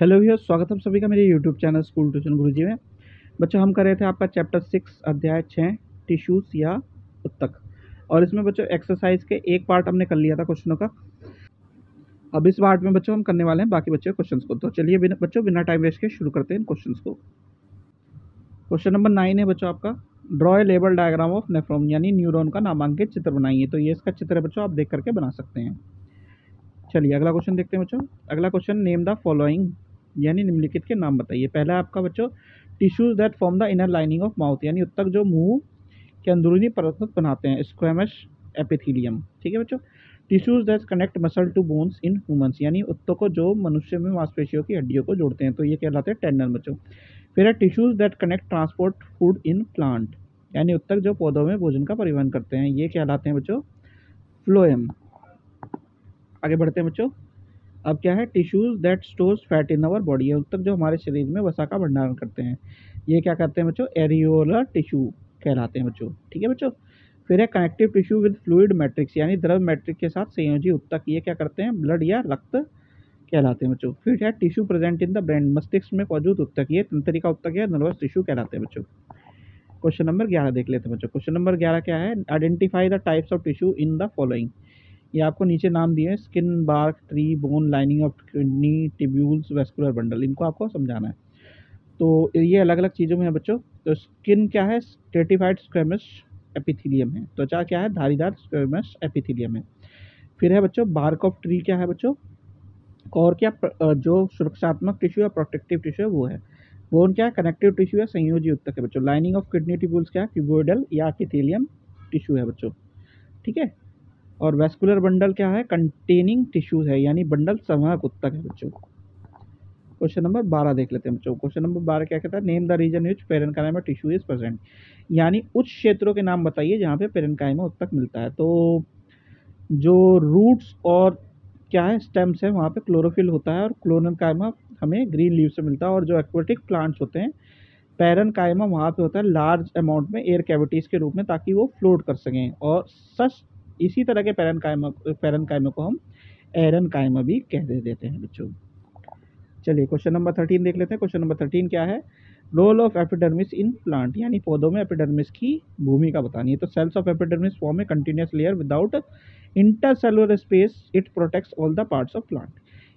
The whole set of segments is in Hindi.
हेलो भैया स्वागत है सभी का मेरे YouTube channel school tuition Guruji में। बच्चों, हम कर रहे थे आपका चैप्टर सिक्स अध्याय छः टिश्यूज़ या उत्तक। और इसमें बच्चों एक्सरसाइज के एक पार्ट हमने कर लिया था क्वेश्चनों का। अब इस पार्ट में बच्चों, हम करने वाले हैं बाकी बच्चों क्वेश्चन को। तो चलिए बिना, बच्चों, बिना टाइम वेस्ट के शुरू करते हैं क्वेश्चन को। क्वेश्चन नंबर नाइन है बच्चों आपका। Draw a label diagram of nephron यानी न्यूरोन का नामांकित चित्र बनाइए। तो ये इसका चित्र बच्चों, आप देख करके बना सकते हैं। चलिए, अगला क्वेश्चन देखते हैं बच्चों। अगला क्वेश्चन नेम द फॉलोइंग यानी निम्नलिखित के नाम बताइए। पहला आपका बच्चों tissues that form the inner lining of mouth यानी उत्तक जो मुँह के अंदरूनी परत बनाते हैं स्क्वेमस एपिथीलियम ठीक है बच्चों? Tissues that connect muscle to bones in humans यानी उत्तकों जो मनुष्य में मांसपेशियों की हड्डियों को जोड़ते हैं तो ये कहलाते हैं टेंडन बच्चों। फिर है tissues that connect transport food in plant यानी उत्तक जो पौधों में भोजन का परिवहन करते हैं, ये कहलाते हैं बच्चों फ्लोएम आगे बढ़ते हैं बच्चों। अब क्या है? Tissues that stores fat in our body अब तक जो हमारे शरीर में वसा का भंडारण करते हैं। ये क्या करते हैं बच्चों? एरियोलर टिश्यू कहलाते हैं बच्चों। ठीक है बच्चों? फिर है connective tissue with fluid matrix यानी द्रव मैट्रिक के साथ संयोजी उत्तक। ये क्या करते हैं? ब्लड या रक्त कहलाते हैं बच्चों। फिर है tissue present in the brain मस्तिष्क में मौजूद उत्तक। ये तंत्रिका उत्तक या नर्वस टिश्यू कहलाते हैं बच्चों। क्वेश्चन नंबर ग्यारह देख लेते हैं बच्चों। क्वेश्चन नंबर ग्यारह क्या है? Identify the types of tissue in the following ये आपको नीचे नाम दिए skin bark tree bone lining of kidney tubules vascular bundle इनको आपको समझाना है। तो ये अलग अलग चीज़ों में है बच्चों। तो स्किन क्या है? स्टेटिफाइड स्क्वेमस एपिथीलियम है। त्वचा क्या है? धारीदार स्क्वेमस एपिथीलियम है। फिर है बच्चों बार्क ऑफ़ ट्री क्या है बच्चों? और क्या जो सुरक्षात्मक टिश्यू है प्रोटेक्टिव टिश्यू है, वो है। बोन क्या है? कनेक्टिव टिश्यू है, संयोजी उत्तक है बच्चों। लाइनिंग ऑफ़ किडनी टिब्यूल्स क्या है? क्यूबोइडल या एपिथेलियम टिश्यू है बच्चों। ठीक है? और वेस्कुलर बंडल क्या है? कंटेनिंग टिश्यूज है, यानी बंडल संवाहक उत्तक है बच्चों क्वेश्चन नंबर बारह देख लेते हैं बच्चों क्वेश्चन नंबर बारह क्या कहता है? Name the region which parenchyma tissue is present यानी उच्च क्षेत्रों के नाम बताइए जहाँ पे पेरेंकाइमा उत्तक मिलता है। तो जो रूट्स और क्या है स्टेम्स है, वहाँ पे क्लोरोफिल होता है और क्लोरनकाइमा हमें ग्रीन लीव से मिलता है और जो एक्वेटिक प्लांट्स होते हैं पैरन कायमा वहाँ पे होता है लार्ज अमाउंट में एयर कैविटीज़ के रूप में ताकि वो फ्लोट कर सकें और सच इसी तरह के पैरन कायमा पैरन कायमा को हम एरन कायमा भी कह दे देते हैं बच्चों। चलिए क्वेश्चन नंबर थर्टीन देख लेते हैं। क्वेश्चन नंबर थर्टीन क्या है? Role of epidermis in plant यानी पौधों में एपिडर्मिस की भूमिका बतानी है। तो cells of epidermis form a continuous layer without intercellular space it protects all the parts of plant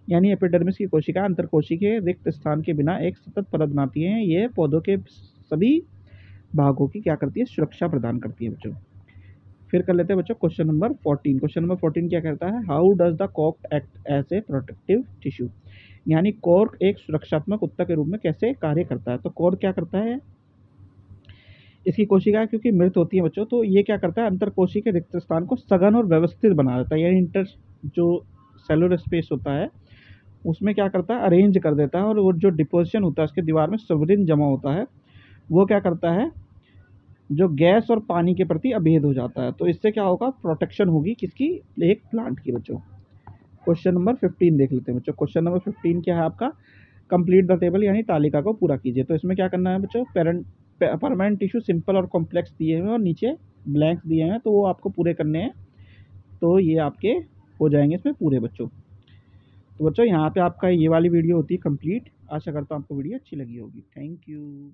यानी एपिडर्मिस की कोशिका अंतर के रिक्त स्थान के बिना एक सतत परत बनाती है। ये पौधों के सभी भागों की क्या करती है? सुरक्षा प्रदान करती है बच्चों। फिर कर लेते हैं बच्चों question number fourteen question number fourteen क्या कहता है? How does the cork act as a protective tissue यानी कॉर्क एक सुरक्षात्मक उत्तर के रूप में कैसे कार्य करता है? तो कॉर्क क्या करता है? इसकी कोशिका क्योंकि मृत होती है बच्चों तो ये क्या करता है? अंतर कोशी के रिक्त स्थान को सघन और व्यवस्थित बना देता है। यानी इंटर जो सेलुलर स्पेस होता है, उसमें क्या करता है? अरेंज कर देता है और वो जो डिपोजिशन होता है, उसके दीवार में सवरिन जमा होता है, वो क्या करता है? जो गैस और पानी के प्रति अभेद हो जाता है। तो इससे क्या होगा? प्रोटेक्शन होगी किसकी? एक प्लांट की बच्चों। क्वेश्चन नंबर फिफ्टीन देख लेते हैं बच्चों। क्वेश्चन नंबर फिफ्टीन क्या है आपका? कंप्लीट द टेबल यानी तालिका को पूरा कीजिए। तो इसमें क्या करना है बच्चों? पेरेंट परमानेंट टिश्यू सिंपल और कॉम्प्लेक्स दिए हुए हैं और नीचे ब्लैंक्स दिए हैं। तो वो आपको पूरे करने हैं। तो ये आपके हो जाएँगे इसमें पूरे बच्चों। तो बच्चों, यहाँ पे आपका ये वाली वीडियो होती है कंप्लीट आशा करता हूँ आपको वीडियो अच्छी लगी होगी। Thank you